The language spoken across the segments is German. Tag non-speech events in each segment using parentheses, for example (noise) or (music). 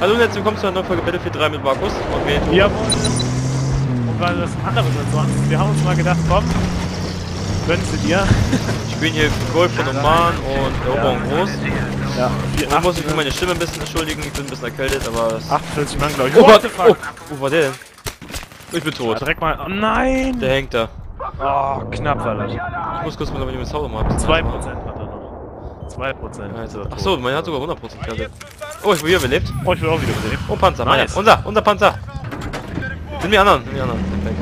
Hallo und herzlich willkommen zu einer neuen Folge Battlefield 3 mit Markus und mir. Jawohl. Und weil das andere sind sonst. Wir haben uns mal gedacht, komm, gönnen sie dir. (laughs) Ich bin hier Golf von Oman und Eroberung groß. Ja. Ich muss mich für meine Stimme ein bisschen entschuldigen, ich bin ein bisschen erkältet, aber es... 48 Mann, glaube ich. Oh What oh, fuck? wo war der denn? Ich bin Ja, tot. direkt mal. Oh nein! Der hängt da. Oh, knapp war das. Ich muss kurz mal mit dem Sound mal 2% hat er noch. 2%. Also, Achso, mein hat sogar 100% gehabt. Oh, ich bin hier belebt. Oh, ich will auch wieder belebt. Oh, Panzer, meine. Nice. Unser, unser Panzer. Nimm die anderen, nimm die anderen. Perfekt.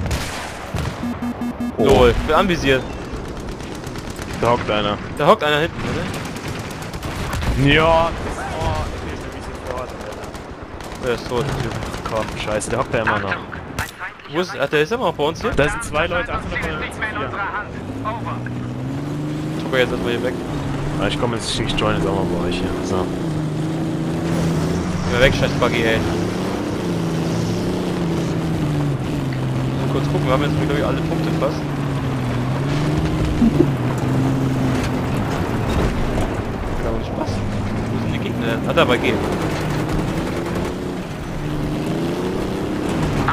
Oh. Lol, bin anvisiert. Da hockt einer. Da hockt einer hinten, oder? Ja. Oh, ich bin. Der ist tot. Komm, scheiße, der hockt da immer noch. Wo ist, ach, der ist immer noch bei uns hier? Da sind zwei Leute, 800 von der Guck mal jetzt erstmal hier weg. Ich komme jetzt, ich join jetzt auch mal bei euch hier. So. Geh mal weg, scheiß Buggy, ey. Mal kurz gucken, wir haben jetzt glaube ich alle Punkte fast. Und Spaß. Wo sind die Gegner denn? Ah, da bei G.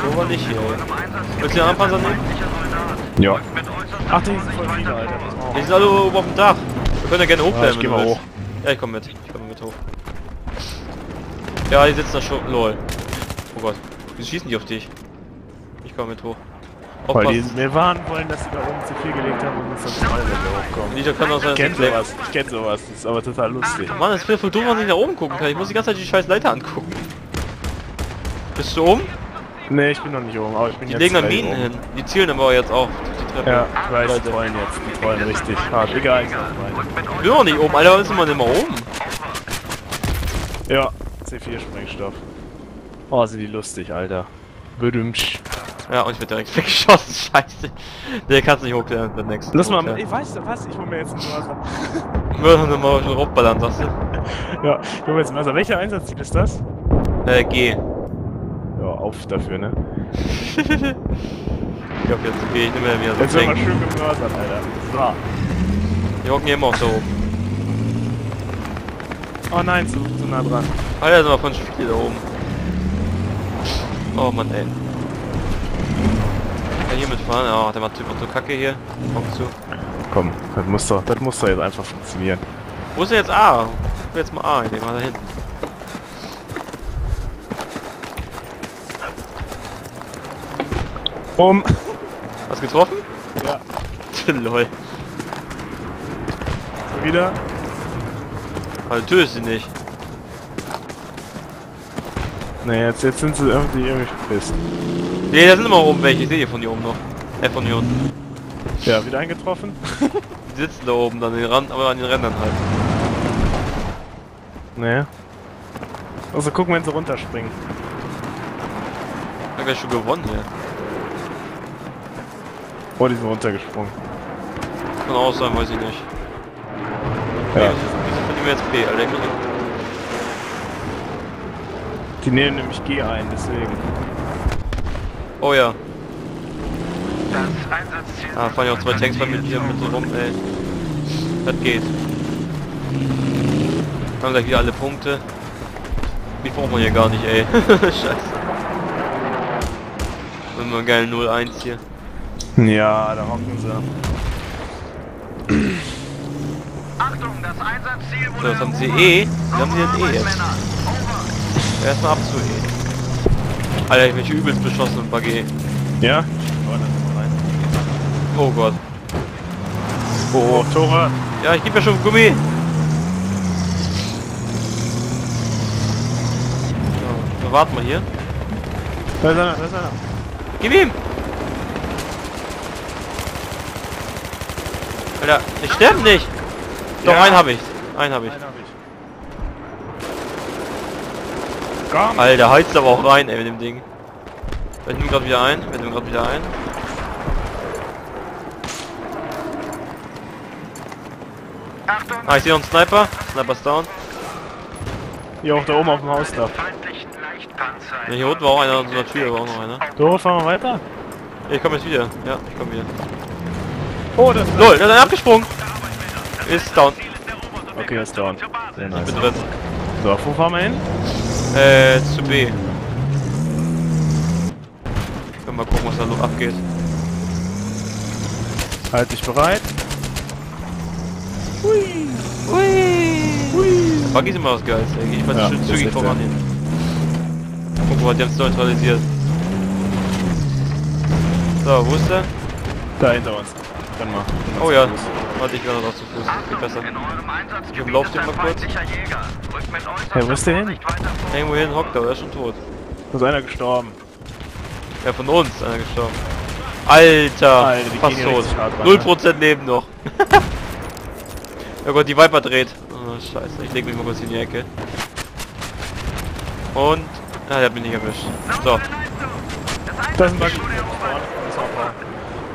So war nicht hier, ey. Willst du den Anpanzer nehmen? Ja. Ach, die sind voll viele, Alter. Die sind alle oben auf dem Dach. Wir können ja gerne hochbleiben, Ah, ich geh mal hoch. Ja, ich komm mit. Ich komm mit hoch. Ja, die sitzen da schon. Lol. Oh Gott. Wieso schießen die auf dich? Ich komm mit hoch. Weil die Aufpassen. mir warnen wollen, dass sie da oben zu viel gelegt haben und uns dann alle hochkommen. Lieder kann auch sein, Ich kenn sowas, ich kenn sowas, das ist aber total lustig. Mann, es wird voll dumm, wenn ich nach oben gucken kann. Ich muss die ganze Zeit die scheiß Leiter angucken. Bist du oben? Ne, ich bin noch nicht oben, aber ich bin Die jetzt legen da gleich Minen oben. hin. Die zielen aber jetzt auch. Die. Ja, ich weiß, die trollen jetzt, die trollen richtig hart. Egal, ich bin auch nicht oben, Alter, ist man immer oben? Ja, C4-Sprengstoff. Oh, sind die lustig, Alter. Bedümsch. Ja, und ich werde direkt (laughs) weggeschossen, scheiße. Der kannst nicht hochklären, der nächste. Lass mal, ich weiß was, ich hol mir jetzt ein Messer. (laughs) Wir müssen mal schon raufballern, sagst du? Ja, ich hol mir jetzt ein Messer. Welcher Einsatzziel ist das? Äh, G. Auf dafür, ne? (laughs) Ich glaub jetzt G, ich nehme mir wieder so Jetzt wird mal Tank. schön gemörsert, Alter. So. Die hocken hier immer auch so oben. Oh nein, zu, zu nah dran. Alter, sind wir von Spiel da oben. Oh Mann, ey. Kann hier mitfahren? Ja, der macht Typ so Kacke hier. Komm zu. Komm, das muss doch, das muss doch jetzt einfach funktionieren. Wo ist denn jetzt A? Ich will jetzt mal A, ich denke mal da hinten. Um. Hast du getroffen? Ja. (laughs) Lol. Wieder. Also töte sie nicht. Ne, jetzt, jetzt sind sie irgendwie irgendwie verpisst. Nee, da sind immer oben welche. Ich sehe die von hier oben noch. Äh, von hier unten. Ja, wieder eingetroffen. (laughs) Die sitzen da oben dann an den Rand, aber an den Rändern halt. Ne. Also gucken, wenn sie runterspringen. Ich hab ja schon gewonnen hier. Oh, die sind runtergesprungen. Kann auch sein, weiß ich nicht. Ja. Nee, Wieso verdienen wir jetzt P, Alter? Die nehmen nämlich G ein, deswegen. Oh ja. Ah, fahren ja auch zwei Tanks bei mir hier mit so rum, ey. Das geht. Haben gleich wieder alle Punkte. Die braucht man hier gar nicht, ey. (laughs) Scheiße. Wenn wir geil 0-1 hier. Ja, da hocken sie. Achtung, das Einsatzziel So, wurde jetzt haben sie E. Wie haben sie denn E jetzt? Erstmal ab zu E. Alter, ich bin hier übelst beschossen mit Buggy. Ja? Oh Gott. Oh, Tore. Ja, ich gebe ja schon Gummi. So, wir warten mal hier. Da ist einer, da ist einer. Gib ihm! Alter, ich sterbe nicht! Doch, Ja. einen habe ich. Einen habe ich. Einen hab ich. Komm! Alter, heizt aber auch rein, ey, mit dem Ding. Wir nehmen gerade wieder ein. Wir nehmen gerade wieder ein. Achtung, Ah, ich sehe noch einen Sniper. Sniper ist down. Hier auch da oben auf dem feindlichen Leichtpanzer. Ja, hier unten war auch einer, an so einer Tür war auch noch einer. Tore, fahren wir weiter? Ich komme jetzt wieder. Ja, ich komme wieder. Oh, das LOL, der ist abgesprungen! Ist down. Okay, ist down. Sehr Ich nice. bin drin. So, wo fahren wir hin? Äh, zu B. Können wir mal gucken, was da so abgeht. Halt dich bereit. Buggy ist immer was Geiles, ey. Ich weiß Ja, schön zügig ist voran hin. Guck mal, die haben es neutralisiert. So, wo ist der? Da hinter uns. Dann mal. Oh ja. Warte, ich werde noch zu Fuß. Geht besser. In eurem Einsatzgebiet lauf ist den mal kurz. Hey, wo ist der hin? Irgendwo hin hockt er, oder ist schon tot. Da ist einer gestorben. Ja, von uns einer gestorben. Alter, Alter, die fast tot. richtig hart ran, ne? 0% Leben noch. (laughs) oh Gott, die Viper dreht. Oh, scheiße, ich leg mich mal kurz in die Ecke. Und... Ah, der hat mich nicht erwischt. So. Das Da ist ein auch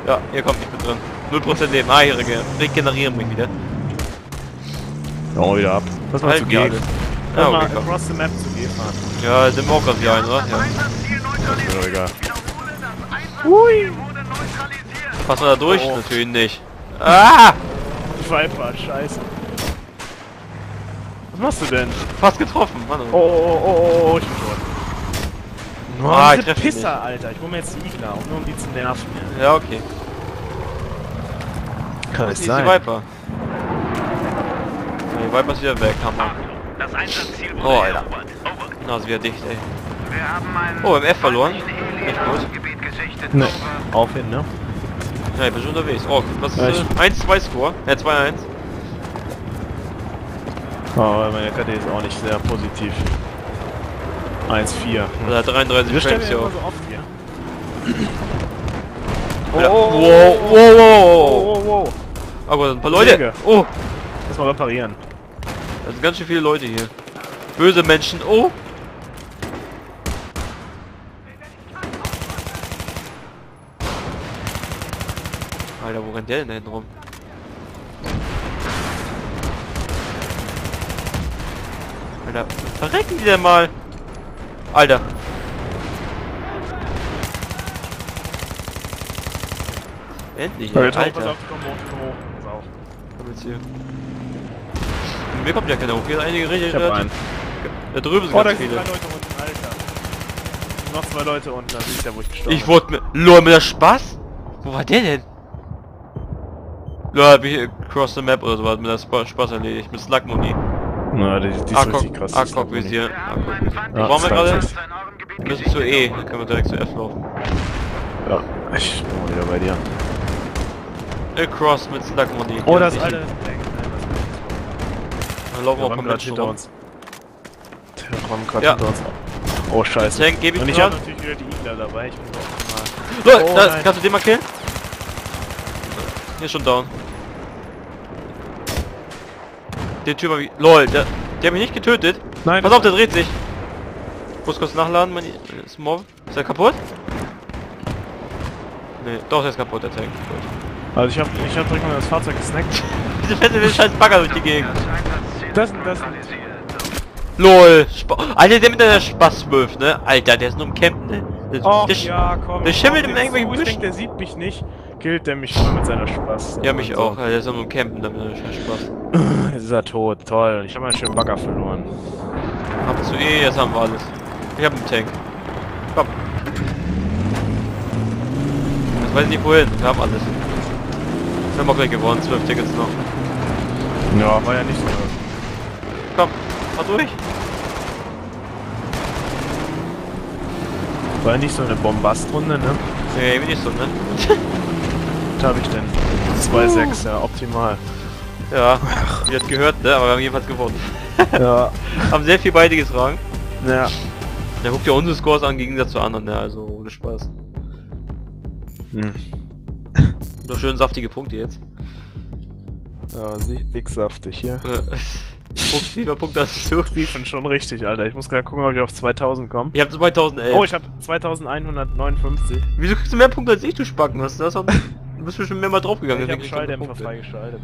ja, hier kommt nicht mit drin. 0% Leben. Ah, hier rege- regenerieren mich wieder. Oh, wieder ab. Lass mal zu Halten G. wir alle. Lass Ja, mal okay, komm. across the map zu G fahren. Ja, sind wir auch gerade hier ein, oder? Das Ja. Neutralisiert. Ist mir doch egal. Das. Passen wir da durch? Oh. Natürlich nicht. Ah! Viper, scheiße. Was machst du denn? Fast getroffen, Mann. Oh, oh, oh, oh, oh, ich bin tot. Ah, ich Pisser, Alter. Ich hole mir jetzt die Igla, auch nur um die zu nerven. Ja, okay. Kann Das ist die Viper. Ja, die Viper ist wieder weg, Hammer. Das Einsatzziel wurde Oh, Alter. Na, ist wieder dicht, ey. Oh, MF verloren. Nicht gut. Ne, Over. auf hin, ne? Ja, ich bin schon unterwegs. Oh, was ist äh, 1-2 Score? Ja, 2-1. Oh, meine KD ist auch nicht sehr positiv. 1-4. Oder 33 Wir stellen Frames hier so oft hier. Oh, Wow, wow, wow, wow. oh, oh. Oh Gott, ein paar. Leute. Oh, Lass mal reparieren. da sind ganz schön viele Leute hier. Böse Menschen. Oh. Alter, wo rennt der denn da hinten rum? Alter, verrecken die denn mal? Alter. Endlich, Ja, pass Alter. auf, komm hoch, komm hoch. Pass auf. Komm jetzt hier. Mir kommt ja keiner hoch. Hier sind einige richtig Ich hab einen. Da drüben sind Oh, da ganz sind viele. zwei Leute unten, Alter. Noch zwei Leute unten, da siehst du ja, wo ich gestorben Ich wurde mir... Lol, mit der Spaß? Wo war der denn? Lol, hab ich Cross the Map oder sowas mit der Spa Spaß erledigt. Mit Slug-Muni. bin. Na, die, die ist richtig krass. haben einen Wo waren wir gerade? Wir müssen zu E. Dann können wir direkt zu F laufen. Ja, ich bin mal wieder bei dir. Äh, Cross mit Slug-Muni. Oh, das ich- alte... Dann laufen auch grad komplett hinter uns. Der räumt grad Ja. hinter uns. Oh, scheiße. Tank gebe ich Und ich habe natürlich wieder die Igla dabei. Ich bin auch mal... Lol, Oh, da, kannst du den mal killen? Hier ist schon down. Den Typ hab ich... Lol, der, der hat mich nicht getötet. Nein, Pass auf, der dreht sich. Muss kurz nachladen, mein Smov. Ist er kaputt? Nee, doch, der ist kaputt, der Tank. Gut. Also ich hab, ich hab direkt mal das Fahrzeug gesnackt. Fährt denn der scheiß Bagger durch die Gegend? Das Einsatzziel Das-. LOL! Spa Alter, der mit der Spaßwölf, ne? Alter, der ist nur im Camp, ne? Der, Oh, der ja, komm. der schimmelt in irgendwelchen Büschen. der sieht mich nicht. Killt der mich nur mit seiner Spaß. Ja, mich Und auch. Alter, der ist nur im Campen, damit er Spaß. So. (laughs) Jetzt ist er tot. Toll. Ich habe einen schönen Bagger verloren. Ab zu E, jetzt haben wir alles. Ich hab einen Tank. Komm. Jetzt weiß ich nicht wohin. Wir haben alles. Wir haben auch gleich gewonnen. 12 Tickets noch. Ja, war ja nicht so. Komm, fahr durch. War ja nicht so eine Bombastrunde, ne? Nee, bin nicht so, ne? (laughs) Was habe ich denn? 2-6, ja, optimal. Ja, wie hat gehört, ne? Aber wir haben jedenfalls gewonnen. (laughs) ja. (laughs) haben sehr viel beide getragen. Ja. Ja, guck dir unsere Scores an, im Gegensatz zu anderen, ne? Also, ohne Spaß. Hm. Nur schön saftige Punkte jetzt. Ja, sie- dicksaftig hier. Äh, (laughs) Punkt, hast du? Riefen schon richtig, Alter. Ich muss gerade gucken, ob ich auf 2000 komme. Ich hab 2011. Oh, ich habe 2159. Wieso kriegst du mehr Punkte als ich, du Spacken? Hast du das? Auch, du bist bestimmt mehrmal draufgegangen. Ich mehr Schalldämpfer freigeschaltet.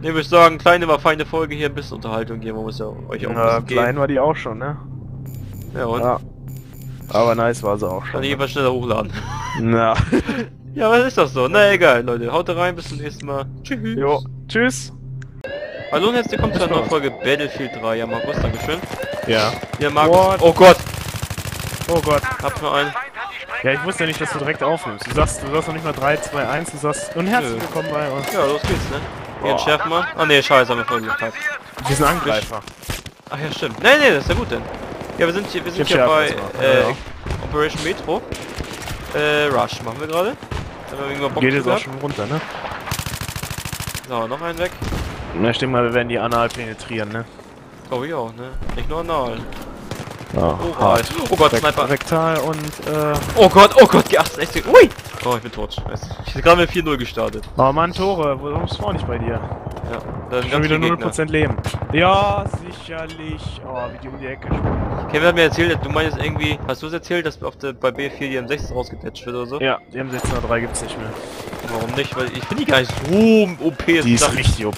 Ne, würde ich sagen, kleine, war feine Folge hier, ein bisschen Unterhaltung hier. Man muss ja euch auch Ja, bisschen klein war die auch schon, ne? Ja, und? Ja. Aber nice war sie auch Kann schon. ich Ne? jedenfalls schneller hochladen. Na. (laughs) ja, was ist das so? Na egal, Leute. Haut rein, bis zum nächsten Mal. Tschüss. jo. Tschüss. Hallo und herzlich willkommen zu einer neuen Folge Battlefield 3. Ja, Markus, Dankeschön. Ja. Ja, Markus. What? Oh Gott, Oh Gott. habt nur einen. Ja, ich wusste ja nicht, dass du direkt aufnimmst. Du sagst, du sagst noch nicht mal 3, 2, 1, du sagst und herzlich Nö. willkommen bei uns. Ja, los geht's, ne? Hier entschärfen wir. Ah ne, scheiße, haben wir voll gekackt. Wir sind Angreifer. Ach ja, stimmt. Nee, nee, das ist ja gut denn. Ja, wir sind hier, wir sind hier bei äh, Ja, ja. Operation Metro. Äh, Rush machen wir gerade. Geht jetzt auch schon runter, ne? So, noch einen weg. Na, ich denke mal, wir werden die anal penetrieren, ne? Glaube ich auch, ne? Nicht nur anal. Ja, Oral. Oh Gott, Sniper. Rektal und, äh... Oh Gott, oh Gott, G88. Ui! Oh, ich bin tot. Ich bin gerade mit 4-0 gestartet. Oh Mann, Tore, warum ist vorne nicht bei dir? Ja, da Schon ganz wieder viele Gegner. 0% Leben. Ja, sicherlich. Oh, wie die um die Ecke springen. Kevin hat mir erzählt, du meinst irgendwie, hast du es erzählt, dass auf der, bei B4 die M6 rausgepatcht wird oder so? Ja, die M1603 gibt's nicht mehr. Warum nicht? Weil ich finde die gar nicht so OP. Die ist richtig OP.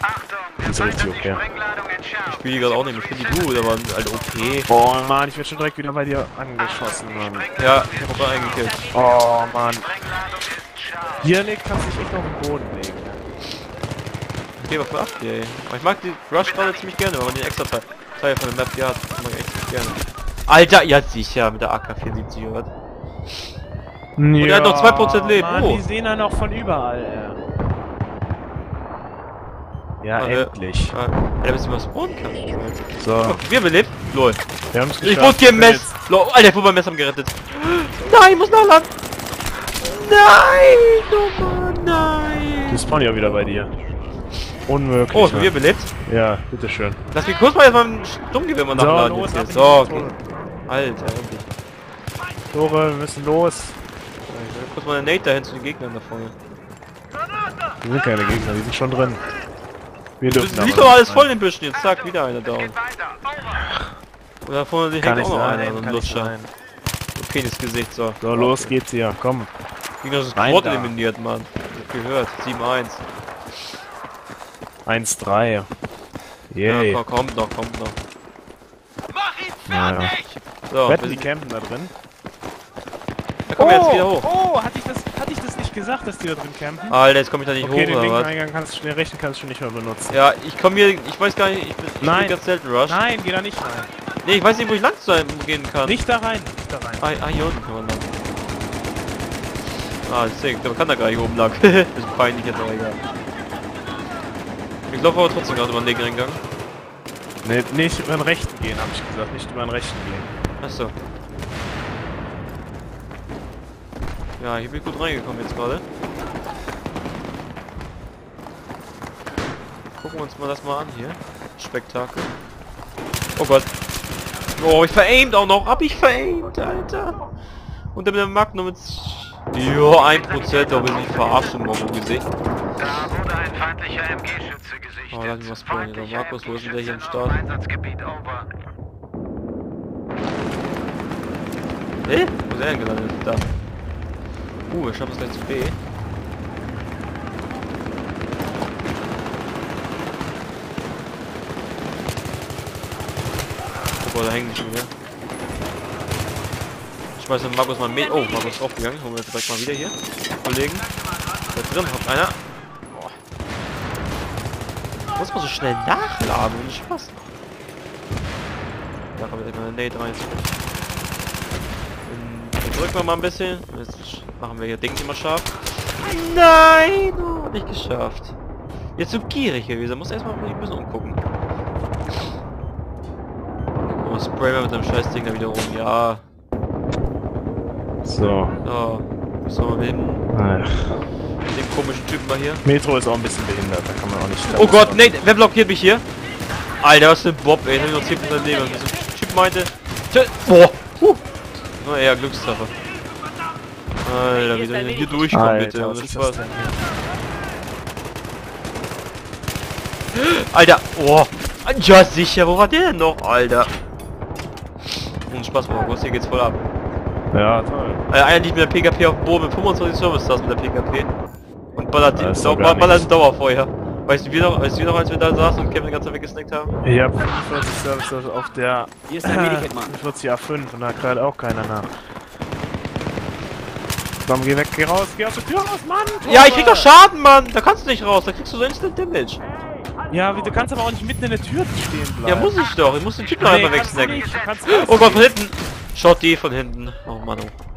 Achtung, der Ist richtig die. Sprengladung Ich spiele die gerade auch nicht, ich finde die gut, aber halt OP. Oh Mann, ich werde schon direkt wieder bei dir angeschossen, Mann. Ja, ich hab auch eingekillt. Oh Mann. Ist. Hier legt kannst du dich echt auf den Boden legen. Okay, was für 8 ey. Aber ich mag die Rush gerade ziemlich gerne, weil man den extra Teil, Teil von der Map hier hat. Das mag ich echt ziemlich gerne. Alter, ja sicher, mit der AK-74 oder was? Und er hat noch 2% Leben, Mann, oh. die sehen dann auch von überall, ey. Ja, Ah, ja. endlich. Ah, Alter, bis du mal spawnen kannst. So, Oh, wir belebt? Lol. wir haben's Ich geschafft. wurde bin gemesst. jetzt- Lol, Alter, ich wurde beim Messer gerettet. Nein, ich muss nachladen. Nein, oh Mann, nein. Die spawnen ja wieder bei dir. Unmöglich. Oh, sind Mann. wir belebt? Ja, bitteschön. Lass mich kurz mal jetzt mal ein Stummgewehr mal So, nachladen. los, jetzt hier. so, okay. Alter, endlich. Tore, wir müssen los. Ich will kurz mal eine Nate dahin zu den Gegnern da vorne. Die sind keine Gegner, die sind schon drin. Wir Das dürfen liegt aber doch alles nicht voll in den Büschen. Jetzt zack, wieder einer down. Da vorne rein. hängt auch nicht noch einer. So ein nicht Lutscher. sein. So Penisgesicht, so. So, los geht's hier, komm. Gegner ist Rein Quad da. eliminiert, Mann. Gehört. 7-1. 1-3. Ja, Yay. komm, kommt noch, kommt noch. Mach ihn Naja. fertig! So, Wetten, wir die campen da drin? da kommen wir jetzt wieder hoch. Oh, hatte ich, das, hatte ich das nicht gesagt, dass die da drin campen? Alter, jetzt komme ich da nicht okay, hoch, den oder linken was? Eingang kannst du, den rechten kannst du nicht mehr benutzen. Ja, ich komme hier, ich weiß gar nicht, ich bin, ich Nein. bin ganz selten Rush. Nein, geh da nicht rein. Nee, ich weiß nicht, wo ich lang gehen kann. Nicht da rein, nicht da rein. Ah, ah, hier unten kann man lang. Ah, deswegen, man kann da gar nicht oben lang. (laughs) Bisschen peinlich jetzt, aber egal. Ich laufe aber trotzdem gerade über den linken Eingang. Nee, nicht über den rechten gehen, habe ich gesagt, nicht über den rechten gehen. Achso. Ja, hier bin ich gut reingekommen jetzt gerade. Gucken wir uns mal das mal an hier. Spektakel. Oh Gott. Oh, ich veraimt auch noch. Hab ich veraimt, Alter. Und dann mit dem Magnum mit... Jo, 1%, da bin ich verarscht im Mongo-Gesicht. Da wurde ein feindlicher MG-Schütze. Oh, mich mal spawnen, Feindlicher Markus, wo ist denn der hier Start? im over. Hä? Wo ist er denn gelandet? Da. Uh, wir schaffen es gleich zu B. Oh, da hängen die schon wieder. Ich den Markus mal mit. Oh, Markus ist draufgegangen. Holen wir jetzt direkt mal wieder hier. Kollegen. Da drin hockt einer. Muss man so schnell nachladen, ohne Spaß. Da kommt jetzt mal eine Nate rein. Dann drücken wir mal ein bisschen. Jetzt machen wir hier Ding immer scharf. Nein! Oh, nicht geschafft. Jetzt so gierig gewesen. Muss erstmal ein bisschen umgucken. Oh, spray mal mit dem scheiß Ding da wieder rum. Ja. So. So. Sollen wir hin? Ach. Den komischen Typen mal hier. Metro ist auch ein bisschen behindert, da kann man auch nicht... Oh Gott, nee, wer blockiert mich hier? Alter, was für ein Bob, ey. Ich hab nur 10% Leben. Dieser Typ meinte... Boah! Huh. Na ja, Glückstreffer. Alter, wie soll ich denn hier durchkommen, Alter, bitte? was ist das hier? Alter, oh. Ja, sicher, wo war der denn noch, Alter? Und Spaß, Markus, hier geht's voll ab. Ja, toll. Äh, einer liegt mit der PKP auf dem Boden mit 25 Service Stars mit der PKP. Die, Das gar ballert nichts. ein Dauerfeuer. Weißt du, wir noch, weißt du noch, als wir da saßen und Kevin die ganze Zeit weggesnackt haben? Ich hab 45 Services auf der Hier ist ein Medikit, Mann. 45 A5 und da gerade auch keiner nach. Komm, geh weg, geh raus, geh aus der Tür raus, Mann! Ja, ich krieg doch Schaden, Mann! Da kannst du nicht raus, da kriegst du so Instant Damage. Ja, wie- du kannst aber auch nicht mitten in der Tür stehen bleiben. Ja, muss ich doch. Ich muss den Typ noch Nee, einmal wegsnacken. Oh Gott, von hinten. Schaut die von hinten. Oh Mann, oh.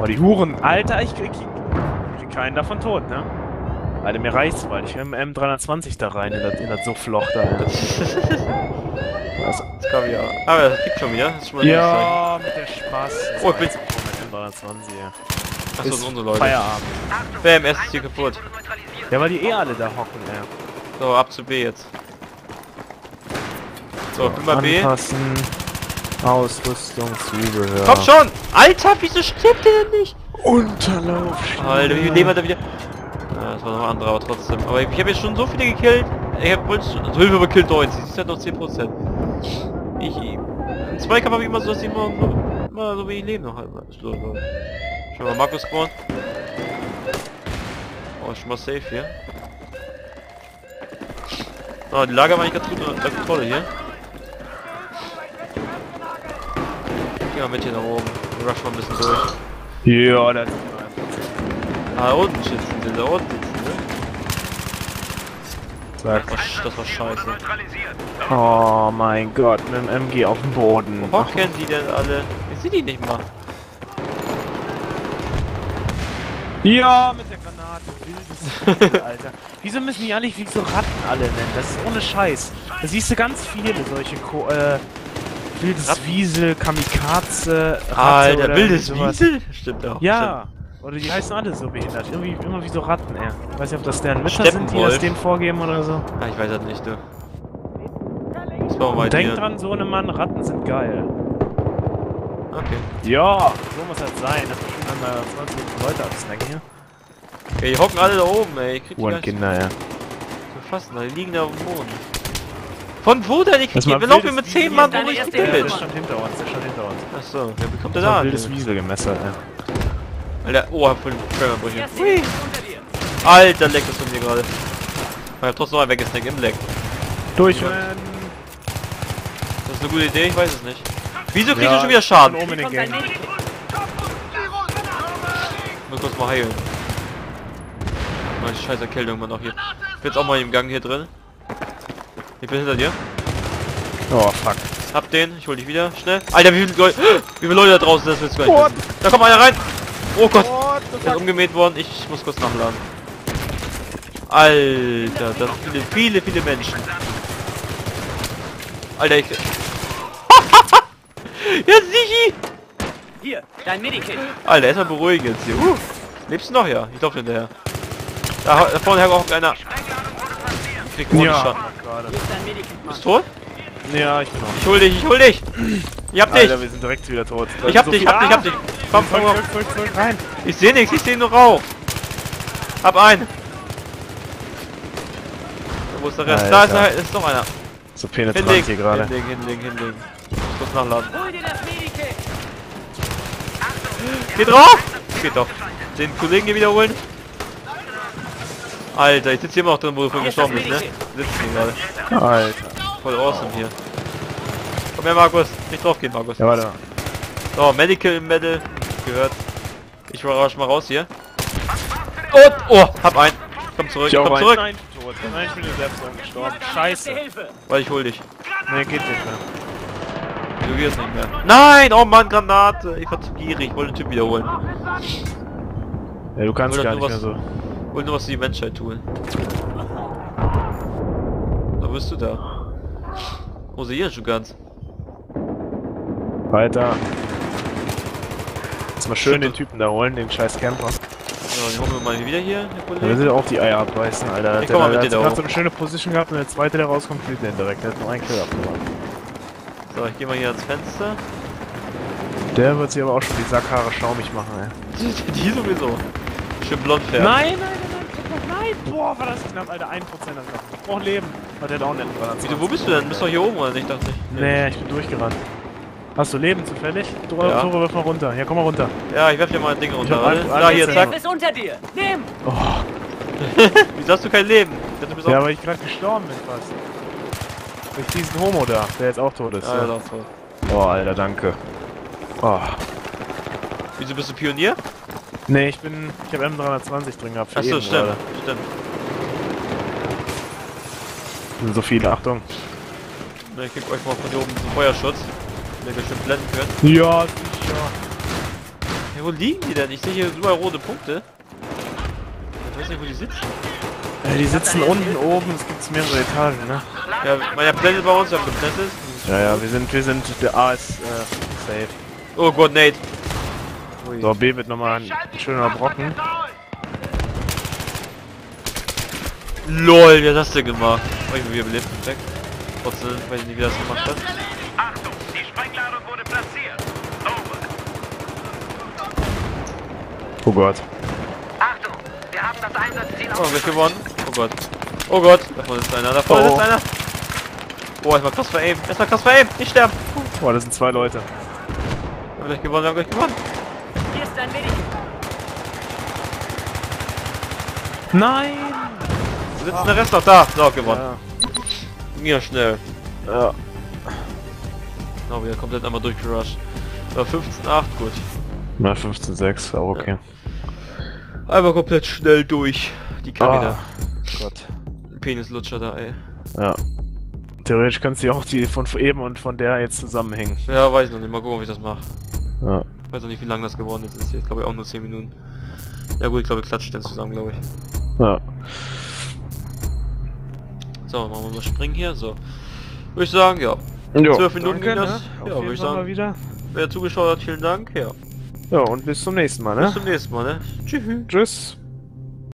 Oh, die Huren. Alter, ich krieg, ich krieg keinen davon tot, ne? Alter, mir reicht's, weil ich will mit dem M320 da rein in das, in das Suffloch da. Alter. (laughs) Das kam ja. Aber das gibt schon wieder. Das ist schon mal Ja, mit der Spaß. Oh, ich bin- mit dem M320, ja. Achso, das sind unsere Leute. Feierabend. BMS ist hier kaputt. Ja, weil die eh alle da hocken, ey. So, ab zu B jetzt. So, bin mal B. Anpassen. Ausrüstung, Zubehör. Komm schon! Alter, wieso stirbt der denn nicht? Unterlauf. Alter, wie Leben hat er wieder? Ja, das war noch ein anderer, aber trotzdem. Aber ich, ich habe jetzt schon so viele gekillt. Ich hab wohl so Hilfe aber killt 90. Sie ist halt noch 10%. Ich. Im Zweikampf habe ich immer so, dass ich immer, immer so wenig Leben noch habe. So, so. Schon mal Markus spawn. Oh, schon mal safe hier. Ah, die Lager war nicht ganz gut unter Kontrolle hier. Geh mal mit hier nach oben. Wir rushen mal ein bisschen durch. Ja, das Ah, da unten sitzen sie, da unten sitzen sie. Zack. Das war, scheiße. Oh mein Gott, mit dem MG auf dem Boden. Wo kennen die denn alle? Ich sehe die nicht mal. Ja, mit der Granate. Wildes (laughs) Alter. Wieso müssen die alle wie so Ratten alle nennen? Das ist ohne Scheiß. Da siehst du ganz viele solche Ko äh, Wildes Ratten? Wiesel, Kamikaze, Ratte Alter, oder wildes sowas. Wiesel? (laughs) Stimmt auch. Ja. Oder die heißen alle so behindert. Irgendwie immer wie so Ratten, ey. Ich weiß nicht, ob das deren Mütter sind, die das denen vorgeben oder so. Stimmt. Ah, ich weiß das nicht, du. Das war mal denk dir. dran, so eine Mann, Ratten sind geil. Okay. Ja, so muss das sein. Das ist schon einmal 20 Leute absnacken hier. Okay, die hocken alle da oben, ey. Ich krieg nicht Kinder, ja. zu fassen. Die liegen da auf dem Boden. Von wo denn? Ich mal Wir laufen mit Wiesel 10 Mann durch die Ja, der Village. stand hinter uns, der stand hinter uns. Achso, wer bekommt war da? ein wildes an? Wiesel gemessert, ja. Alter, oh, hab voll unter dir. Alter, leck das von mir gerade. Ich hab trotzdem noch einen weggesnackt im Leck. Durchrennen! Das ist eine gute Idee, ich weiß es nicht. Wieso kriegst du schon wieder Schaden? Oben in den Gang. Muss kurz mal heilen. Meine scheiß Erkältung immer noch hier. Ich bin jetzt auch mal im Gang hier drin. Ich bin hinter dir. Oh, fuck. Hab den, ich hol dich wieder. Schnell. Alter, wie viele Leute, (gasps) wie viele Leute da draußen sind, das willst du gar What? nicht wissen. Da kommt einer rein. Oh Gott, der ist umgemäht worden. Ich muss kurz nachladen. Alter, das sind viele, viele, viele Menschen. Alter, ich... (laughs) ja, Sigi! Hier, dein Medikit. Alter, erstmal beruhigen jetzt hier. Uh, lebst du noch? Ja, ich laufe hinterher. Da, da vorne hockt einer. Kriegt ohne Ja. Bist du tot? Ja, ich bin auch. Ich hol dich, ich hol dich! Ich hab dich! Alter, wir sind direkt wieder tot. Ich hab dich, ich hab dich, ich hab dich! Komm, komm, komm! rein. Ich seh nichts, ich seh nur Rauch! Hab einen! Wo ist der Rest? Da ist, Alter. ist noch einer. So penetrant Hinlegen, hier gerade. hinlegen, hinlegen, hinlegen. Ich muss nachladen. Hol dir das Medikit. Geht drauf! Geht doch. Den Kollegen hier wiederholen. Alter, ich sitze hier immer noch drin, wo du vorhin gestorben bist, ne? Sitzen hier gerade. Alter. Voll awesome hier. Komm her, Markus. Nicht drauf gehen, Markus. Ja, warte. So, Medical Medal. Gehört. Ich war raus mal raus hier. Und, oh, hab einen. Komm zurück, Ich komm zurück. Nein, ich bin tot. Nein, ich bin in Selbstorm gestorben. Scheiße. Hilfe. Weil ich hol dich. Nee, geht nicht mehr. Du gehst nicht mehr. Nein, oh Mann, Granate. Ich war zu gierig. Ich wollte den Typ wiederholen. Ja, du kannst gar nicht mehr so. Wollte nur was für die Menschheit tun. Da bist du da. Wo sie hier schon ganz? Weiter. Jetzt mal schön Stimmt. den Typen da holen, den scheiß Camper. So, den holen wir mal wieder hier, Kollege. will er auch die Eier abreißen, Alter. Ich Der, komm mal der, mit dir der da hat hoch. so eine schöne Position gehabt und der zweite, der rauskommt, killt den direkt. Der hat nur einen Kill abgemacht. So, ich geh mal hier ans Fenster. Der wird sich aber auch schon die Sackhaare schaumig machen, ey. (laughs) die sowieso. Schön blond färben. Nein, nein! Boah, war das knapp, Alter. 1% hat noch. Ich brauch Leben. Hat der da auch nicht dran. Wieso, wo bist du denn? Bist du doch hier oben oder nicht? Dachte ich. Nee, ich bin durchgerannt. Hast du Leben zufällig? Du Ja. Tore, wirf mal runter. Ja, komm mal runter. Ja, ich werf dir mal ein Ding runter. Da, hier, ein- zack. Ist unter dir. Nimm. Oh, (laughs) Wieso hast du kein Leben? Du ja, auch... weil ich gerade gestorben bin fast. Durch diesen Homo da, der jetzt auch tot ist. Ja, Ja, doch, voll. Oh, Alter, danke. Oh. Wieso bist du Pionier? Nee, ich bin. Ich habe M320 drin gehabt. Achso, stimmt. gerade. Stimmt. Sind so viele, Achtung. Ich gebe euch mal von hier oben einen Feuerschutz. Den wir schön blenden können. Ja, sicher. Ja, wo liegen die denn? Ich sehe hier überall rote Punkte. Ich weiß nicht, wo die sitzen. Äh, die sitzen unten oben, es gibt mehrere Etagen, ne? Ja, man hat blendet bei uns, wir haben geblendet. Ja, ja, wir sind, wir sind, der A ist, äh, safe. Oh Gott, Nate. Ui. So, B wird nochmal ein schöner Brocken. LOL, wie hat das denn gemacht? Oh, ich bin wieder belebt, perfekt. Trotzdem, weiß ich nicht, wie das gemacht hat. Achtung, die Sprengladung wurde platziert. Over. Oh Gott. Achtung, wir haben das Einsatzziel Oh, gleich gewonnen. Oh Gott. Oh Gott, da vorne ist einer, da vorne Oh. ist einer. Oh, erstmal krass veraimt. Erstmal krass veraimt. Nicht sterben. Boah, das sind zwei Leute. Wir haben gleich gewonnen, wir haben gleich gewonnen. Ein Medic. Nein! Sitzt der Rest noch da? So, gewonnen. Ja. Ja, schnell. ja. Oh, wieder komplett einmal durchgerusht. So, 15-8, gut. Na, 15,6, auch okay. Einmal komplett schnell durch. Die Kacke Ah, Gott. Penislutscher da, ey. Ja. Theoretisch kannst du auch die von eben und von der jetzt zusammenhängen. Ja, weiß noch nicht. Mal gucken, ob ich das mache. Ja. Weiß noch nicht, wie lange das geworden ist. Ist jetzt, glaube ich, auch nur 10 Minuten. Ja gut, ich glaube, wir klatschen den zusammen, glaube ich. Ja. So, machen wir mal springen hier. So. Würde ich sagen, ja. Jo, 12 Minuten danke, ging das. ne? Ja, würde ich sagen. mal wieder. Wer zugeschaut hat, vielen Dank. Ja. Ja, und bis zum nächsten Mal, Bis ne? zum nächsten Mal, ne? Tschüss. Tschüss.